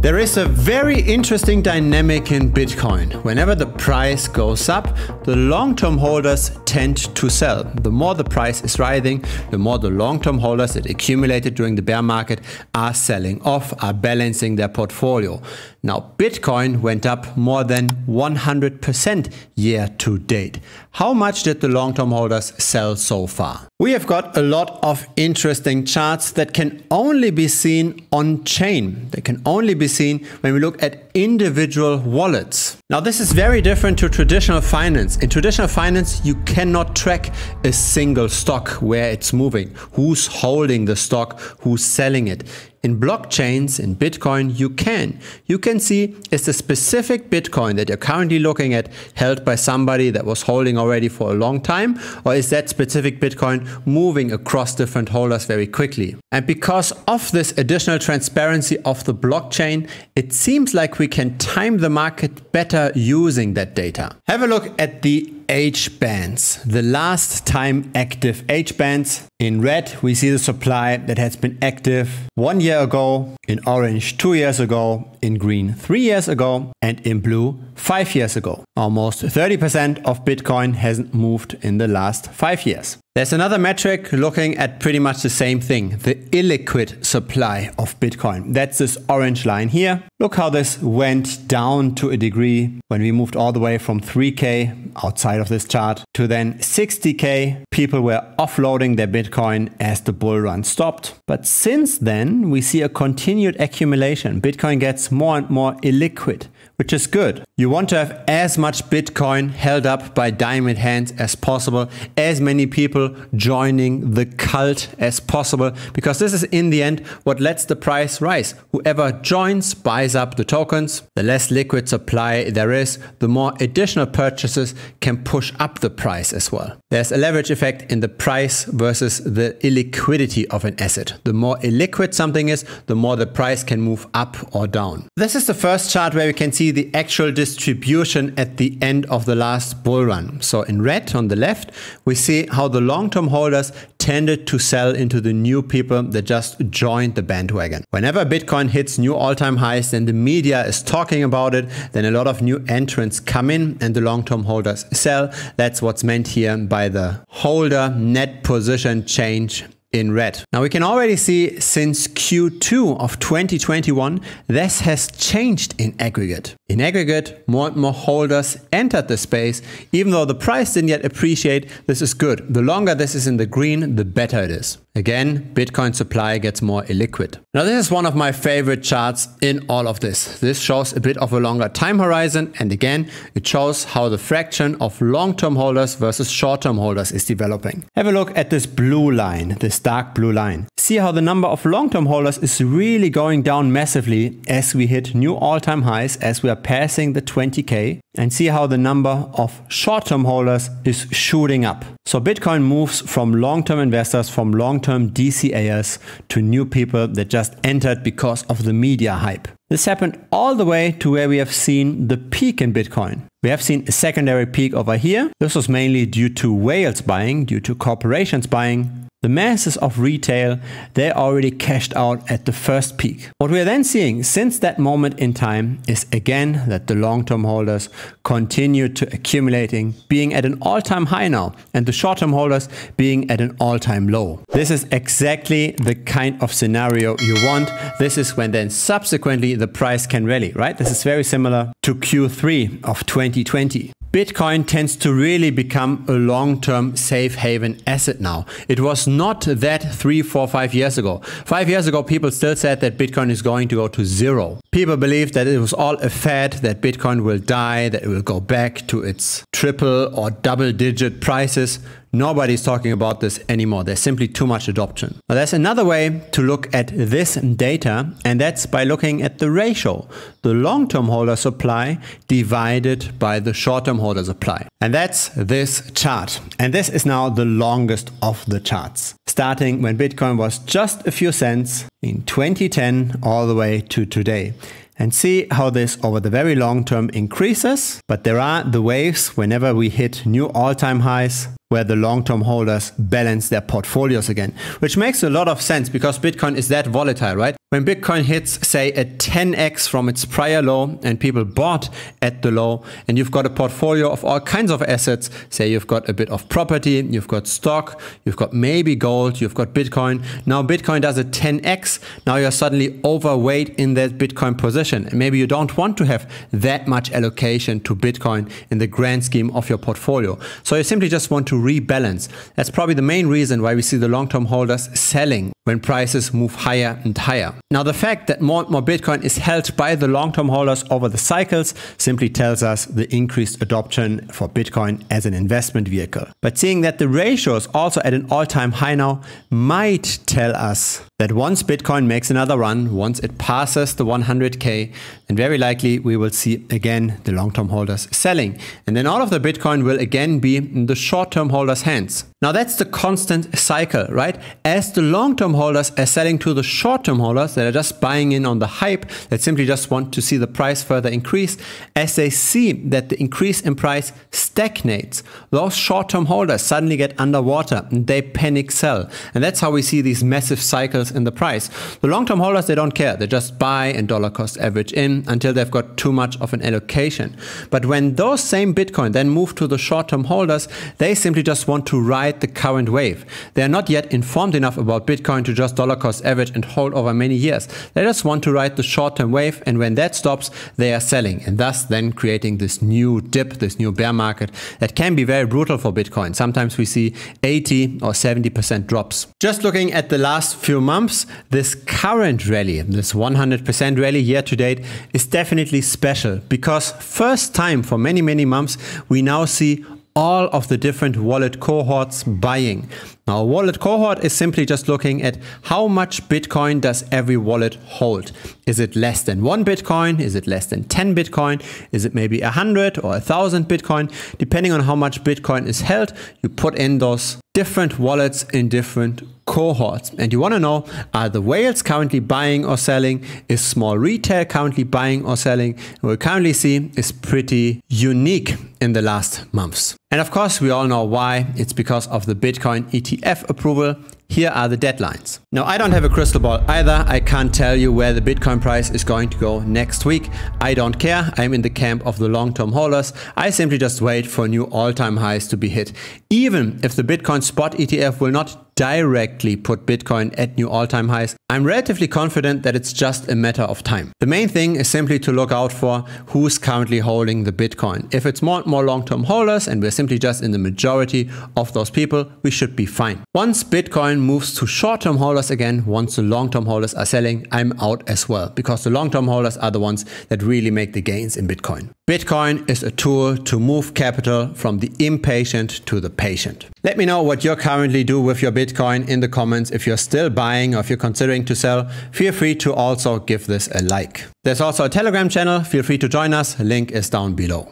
There is a very interesting dynamic in Bitcoin. Whenever the price goes up, the long-term holders tend to sell. The more the price is rising, the more the long-term holders that accumulated during the bear market are selling off, are balancing their portfolio. Now, Bitcoin went up more than 100% year to date. How much did the long-term holders sell so far? We have got a lot of interesting charts that can only be seen on chain. They can only be seen when we look at individual wallets. Now this is very different to traditional finance. In traditional finance, you cannot track a single stock where it's moving, who's holding the stock, who's selling it. In blockchains, in Bitcoin, you can. You can see is the specific Bitcoin that you're currently looking at held by somebody that was holding already for a long time, or is that specific Bitcoin moving across different holders very quickly? And because of this additional transparency of the blockchain, it seems like we can time the market better using that data. Have a look at the age bands, the last time active age bands. In red, we see the supply that has been active one year ago, in orange, two years ago, in green, three years ago, and in blue, five years ago. Almost 30% of Bitcoin hasn't moved in the last five years. There's another metric looking at pretty much the same thing, the illiquid supply of Bitcoin. That's this orange line here. Look how this went down to a degree when we moved all the way from 3K outside of this chart to then 60K. People were offloading their Bitcoin as the bull run stopped. But since then, we see a continued accumulation. Bitcoin gets more and more illiquid which is good. You want to have as much Bitcoin held up by diamond hands as possible, as many people joining the cult as possible, because this is in the end what lets the price rise. Whoever joins buys up the tokens. The less liquid supply there is, the more additional purchases can push up the price as well. There's a leverage effect in the price versus the illiquidity of an asset. The more illiquid something is, the more the price can move up or down. This is the first chart where we can see the actual distribution at the end of the last bull run. So in red on the left, we see how the long-term holders tended to sell into the new people that just joined the bandwagon. Whenever Bitcoin hits new all-time highs, then the media is talking about it, then a lot of new entrants come in and the long-term holders sell. That's what's meant here by the holder net position change in red. Now we can already see since Q2 of 2021, this has changed in aggregate. In aggregate, more and more holders entered the space, even though the price didn't yet appreciate, this is good. The longer this is in the green, the better it is. Again, Bitcoin supply gets more illiquid. Now this is one of my favorite charts in all of this. This shows a bit of a longer time horizon and again, it shows how the fraction of long-term holders versus short-term holders is developing. Have a look at this blue line, this dark blue line. See how the number of long-term holders is really going down massively as we hit new all-time highs as we are passing the 20k and see how the number of short-term holders is shooting up. So Bitcoin moves from long-term investors, from long-term DCAs to new people that just entered because of the media hype. This happened all the way to where we have seen the peak in Bitcoin. We have seen a secondary peak over here. This was mainly due to whales buying, due to corporations buying. The masses of retail, they already cashed out at the first peak. What we are then seeing since that moment in time is again that the long-term holders continue to accumulating, being at an all-time high now, and the short-term holders being at an all-time low. This is exactly the kind of scenario you want. This is when then subsequently the price can rally, right? This is very similar to Q3 of 2020. Bitcoin tends to really become a long-term safe haven asset now. It was not that three, four, five years ago. Five years ago, people still said that Bitcoin is going to go to zero. People believed that it was all a fad, that Bitcoin will die, that it will go back to its triple or double digit prices. Nobody's talking about this anymore. There's simply too much adoption. Now, there's another way to look at this data, and that's by looking at the ratio, the long-term holder supply divided by the short-term holder supply. And that's this chart. And this is now the longest of the charts, starting when Bitcoin was just a few cents in 2010 all the way to today and see how this over the very long term increases. But there are the waves whenever we hit new all-time highs where the long-term holders balance their portfolios again, which makes a lot of sense because Bitcoin is that volatile, right? When Bitcoin hits, say, a 10x from its prior low and people bought at the low, and you've got a portfolio of all kinds of assets, say you've got a bit of property, you've got stock, you've got maybe gold, you've got Bitcoin. Now Bitcoin does a 10x. Now you're suddenly overweight in that Bitcoin position. And maybe you don't want to have that much allocation to Bitcoin in the grand scheme of your portfolio. So you simply just want to rebalance. That's probably the main reason why we see the long-term holders selling when prices move higher and higher. Now, the fact that more and more Bitcoin is held by the long-term holders over the cycles simply tells us the increased adoption for Bitcoin as an investment vehicle. But seeing that the ratio is also at an all-time high now might tell us that once Bitcoin makes another run, once it passes the 100k, then very likely we will see again the long-term holders selling. And then all of the Bitcoin will again be in the short-term holders' hands. Now that's the constant cycle, right? As the long-term holders are selling to the short-term holders that are just buying in on the hype, that simply just want to see the price further increase, as they see that the increase in price stagnates, those short-term holders suddenly get underwater and they panic sell. And that's how we see these massive cycles in the price. The long-term holders, they don't care. They just buy and dollar cost average in until they've got too much of an allocation. But when those same Bitcoin then move to the short-term holders, they simply just want to ride the current wave. They are not yet informed enough about Bitcoin to just dollar cost average and hold over many years. They just want to ride the short term wave, and when that stops, they are selling, and thus then creating this new dip, this new bear market that can be very brutal for Bitcoin. Sometimes we see 80 or 70% drops. Just looking at the last few months, this current rally, this 100% rally year to date, is definitely special because first time for many, many months, we now see all of the different wallet cohorts buying. Now, wallet cohort is simply just looking at how much Bitcoin does every wallet hold. Is it less than one Bitcoin? Is it less than 10 Bitcoin? Is it maybe 100 or 1000 Bitcoin? Depending on how much Bitcoin is held, you put in those different wallets in different cohorts. And you want to know, are the whales currently buying or selling? Is small retail currently buying or selling? what we currently see is pretty unique in the last months. And of course, we all know why. It's because of the Bitcoin ETF approval. Here are the deadlines. Now, I don't have a crystal ball either. I can't tell you where the Bitcoin price is going to go next week. I don't care. I'm in the camp of the long-term holders. I simply just wait for new all-time highs to be hit. Even if the Bitcoin spot ETF will not directly put Bitcoin at new all-time highs, I'm relatively confident that it's just a matter of time. The main thing is simply to look out for who's currently holding the Bitcoin. If it's more and more long-term holders and we're simply just in the majority of those people, we should be fine. Once Bitcoin moves to short-term holders again, once the long-term holders are selling, I'm out as well because the long-term holders are the ones that really make the gains in Bitcoin. Bitcoin is a tool to move capital from the impatient to the patient. Let me know what you're currently do with your Bitcoin in the comments. If you're still buying or if you're considering to sell, feel free to also give this a like. There's also a Telegram channel. Feel free to join us. Link is down below.